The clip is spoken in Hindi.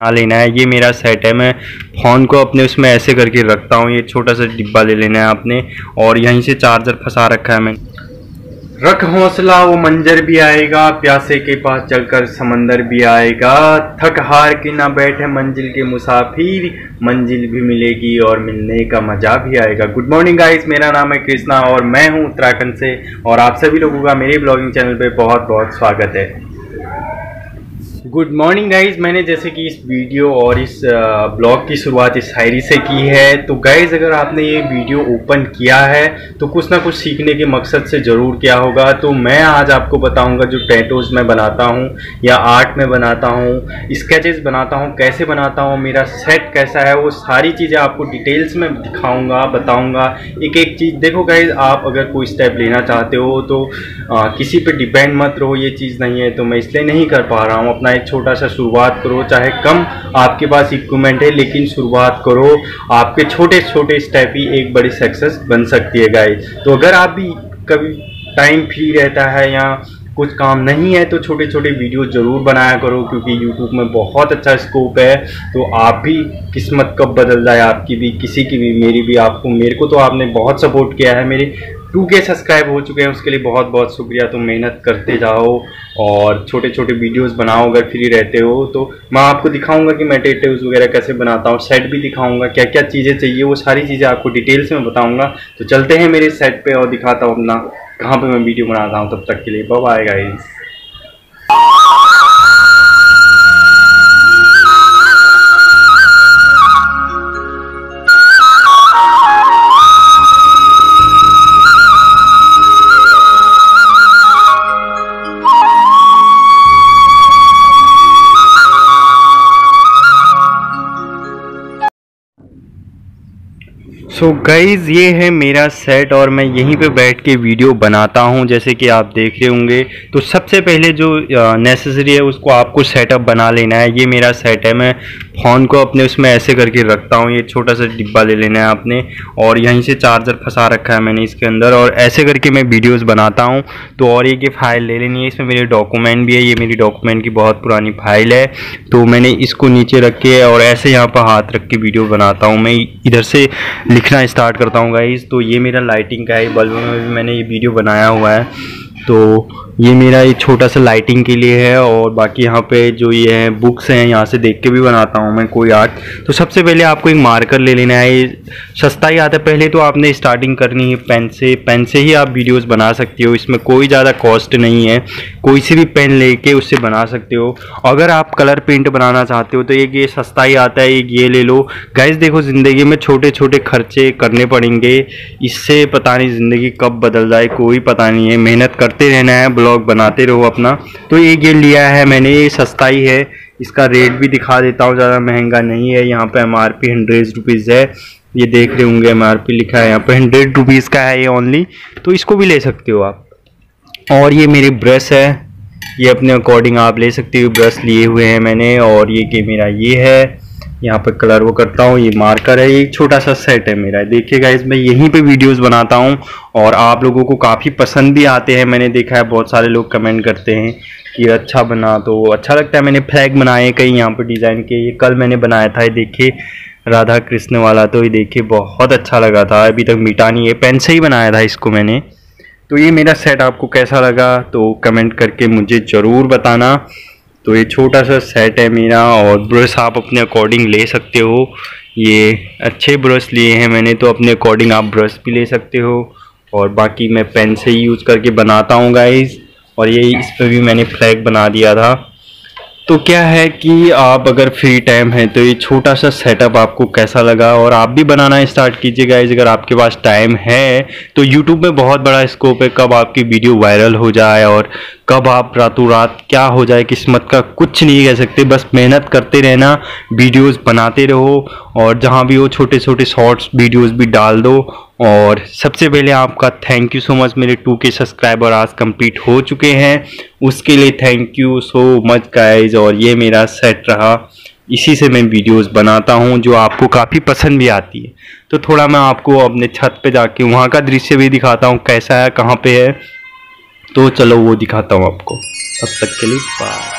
हाँ लेना है। ये मेरा सेट है। मैं फ़ोन को अपने उसमें ऐसे करके रखता हूँ। ये छोटा सा डिब्बा ले लेना है आपने। और यहीं से चार्जर फंसा रखा है मैंने। रख हौसला, वो मंजर भी आएगा। प्यासे के पास चलकर समंदर भी आएगा। थक हार के ना बैठे मंजिल के मुसाफिर। मंजिल भी मिलेगी और मिलने का मज़ा भी आएगा। गुड मॉर्निंग गाइस मेरा नाम है कृष्णा और मैं हूँ उत्तराखंड से। और आप सभी लोगों का मेरे ब्लॉगिंग चैनल पे बहुत बहुत स्वागत है। गुड मॉर्निंग गाइज़ मैंने जैसे कि इस वीडियो और इस ब्लॉग की शुरुआत इस शायरी से की है। तो गाइज़ अगर आपने ये वीडियो ओपन किया है तो कुछ ना कुछ सीखने के मकसद से ज़रूर किया होगा। तो मैं आज आपको बताऊँगा जो टैटोज मैं बनाता हूँ या आर्ट में बनाता हूँ स्केचेस बनाता हूँ कैसे बनाता हूँ मेरा सेट कैसा है वो सारी चीज़ें आपको डिटेल्स में दिखाऊँगा बताऊँगा। एक एक चीज़ देखो गाइज़ आप अगर कोई स्टेप लेना चाहते हो तो आ, किसी पर डिपेंड मत रहो ये चीज़ नहीं है। तो मैं इसलिए नहीं कर पा रहा हूँ अपना एक छोटा सा शुरुआत करो, चाहे कम आपके पास इक्विपमेंट है, लेकिन शुरुआत करो। आपके छोटे छोटे स्टेप ही एक बड़ी सक्सेस बन सकती है गाइस तो अगर आप भी कभी टाइम फ्री रहता है या कुछ काम नहीं है तो छोटे छोटे वीडियो ज़रूर बनाया करो, क्योंकि यूट्यूब में बहुत अच्छा स्कोप है। तो आप भी किस्मत कब बदल जाए आपकी भी, किसी की भी, मेरी भी, आपको, मेरे को तो आपने बहुत सपोर्ट किया है, मेरी टू के सब्सक्राइब हो चुके हैं, उसके लिए बहुत बहुत शुक्रिया। तुम मेहनत करते जाओ और छोटे छोटे वीडियोस बनाओ अगर फ्री रहते हो। तो मैं आपको दिखाऊँगा कि मैं टेटिव्स वगैरह कैसे बनाता हूँ सेट भी दिखाऊँगा क्या क्या चीज़ें चाहिए, वो सारी चीज़ें आपको डिटेल्स में बताऊँगा। तो चलते हैं मेरे सेट पर और दिखाता हूँ अपना, कहाँ पर मैं वीडियो बनाता हूँ। तब तक के लिए बब आएगा सो so गाइज़ ये है मेरा सेट और मैं यहीं पे बैठ के वीडियो बनाता हूँ, जैसे कि आप देख रहे होंगे। तो सबसे पहले जो नेसेसरी है, उसको आपको सेटअप बना लेना है। ये मेरा सेट है। मैं फ़ोन को अपने उसमें ऐसे करके रखता हूँ, ये छोटा सा डिब्बा ले लेना है आपने, और यहीं से चार्जर फंसा रखा है मैंने इसके अंदर, और ऐसे करके मैं वीडियोज़ बनाता हूँ। तो और एक ये फ़ाइल ले लेनी है, इसमें मेरे डॉक्यूमेंट भी है, ये मेरी डॉक्यूमेंट की बहुत पुरानी फ़ाइल है। तो मैंने इसको नीचे रख के और ऐसे यहाँ पर हाथ रख के वीडियो बनाता हूँ। मैं इधर से लिखना स्टार्ट करता हूँ गाइज़ तो ये मेरा लाइटिंग का है, बल्ब में भी मैंने ये वीडियो बनाया हुआ है। तो ये मेरा ये छोटा सा लाइटिंग के लिए है और बाकी यहाँ पे जो ये है बुक्स हैं, यहाँ से देख के भी बनाता हूँ मैं कोई आर्ट तो सबसे पहले आपको एक मार्कर ले लेना है। ये सस्ता ही आता है। पहले तो आपने स्टार्टिंग करनी है पेन से। पेन से ही आप वीडियोस बना सकते हो। इसमें कोई ज़्यादा कॉस्ट नहीं है। कोई से भी पेन लेके उससे बना सकते हो। अगर आप कलर पेंट बनाना चाहते हो तो एक ये सस्ता ही आता है। एक ये ले लो। गैस देखो, ज़िंदगी में छोटे छोटे खर्चे करने पड़ेंगे। इससे पता नहीं ज़िंदगी कब बदल जाए। कोई पता नहीं है। मेहनत करते रहना है। ब्लॉग बनाते रहो अपना। तो ये लिया है मैंने, ये सस्ता ही। है इसका रेट भी दिखा देता हूँ, ज़्यादा महँगा नहीं है। यहाँ पे M R P hundred rupees है। ये देख रहे होंगे एम आर पी लिखा है यहाँ पे। हंड्रेड रुपीज़ का है ये ओनली तो इसको भी ले सकते हो आप। और ये मेरी ब्रश है। ये अपने अकॉर्डिंग आप ले सकते हो। ब्रश लिए हुए हैं मैंने। और ये कि मेरा ये है। यहाँ पे कलर वो करता हूँ, ये मार्कर है, ये एक छोटा सा सेट है मेरा। देखिएगा इसमें यहीं पे वीडियोस बनाता हूँ और आप लोगों को काफ़ी पसंद भी आते हैं। मैंने देखा है बहुत सारे लोग कमेंट करते हैं कि अच्छा बना तो अच्छा लगता है। मैंने फ्लैग बनाए कहीं यहाँ पे डिज़ाइन के। ये कल मैंने बनाया था, ये देखिए राधा कृष्ण वाला तो ये देखिए, बहुत अच्छा लगा था। अभी तक मिटा नहीं है पेन से ही बनाया था इसको मैंने। तो ये मेरा सेट आपको कैसा लगा तो कमेंट करके मुझे ज़रूर बताना। तो ये छोटा सा सेट है मेरा और ब्रश आप अपने अकॉर्डिंग ले सकते हो। ये अच्छे ब्रश लिए हैं मैंने तो अपने अकॉर्डिंग आप ब्रश भी ले सकते हो। और बाकी मैं पेन से ही यूज़ करके बनाता हूँ गाइज़ और ये इस पर भी मैंने फ्लैग बना दिया था। तो क्या है कि आप अगर फ्री टाइम है तो ये छोटा सा सेटअप आपको कैसा लगा? और आप भी बनाना स्टार्ट कीजिएगा अगर आपके पास टाइम है। तो यूट्यूब में बहुत बड़ा स्कोप है, कब आपकी वीडियो वायरल हो जाए और कब आप रातों रात क्या हो जाए, किस्मत का कुछ नहीं कह सकते, बस मेहनत करते रहना वीडियोस बनाते रहो और जहाँ भी हो छोटे छोटे शॉर्ट्स वीडियोस भी डाल दो और सबसे पहले आपका थैंक यू सो मच मेरे टू के सब्सक्राइबर आज कंप्लीट हो चुके हैं। उसके लिए thank you so much guys और ये मेरा सेट रहा। इसी से मैं वीडियोस बनाता हूँ, जो आपको काफ़ी पसंद भी आती है। तो थोड़ा मैं आपको अपने छत पे जाके वहाँ का दृश्य भी दिखाता हूँ, कैसा है, कहाँ पे है। तो चलो वो दिखाता हूँ आपको। तब तक के लिए बाय